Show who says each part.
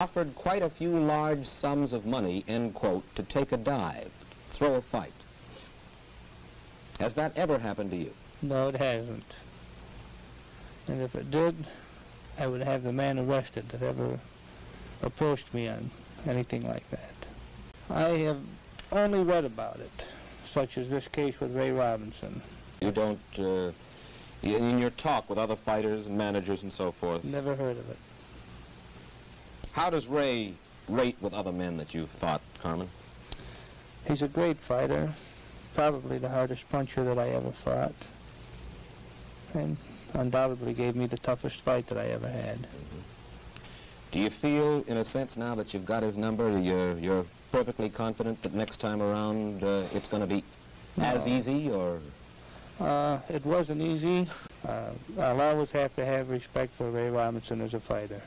Speaker 1: offered quite a few large sums of money, end quote, to take a dive, throw a fight. Has that ever happened to you?
Speaker 2: No, it hasn't. And if it did, I would have the man arrested that ever approached me on anything like that. I have only read about it, such as this case with Ray Robinson.
Speaker 1: You don't, uh, in your talk with other fighters and managers and so forth,
Speaker 2: Never heard of it.
Speaker 1: How does Ray rate with other men that you've fought, Carmen?
Speaker 2: He's a great fighter, probably the hardest puncher that I ever fought, and undoubtedly gave me the toughest fight that I ever had.
Speaker 1: Do you feel, in a sense, now that you've got his number, you're, you're perfectly confident that next time around uh, it's going to be as easy, or
Speaker 2: Uh, it wasn't easy. Uh, I'll always have to have respect for Ray Robinson as a fighter.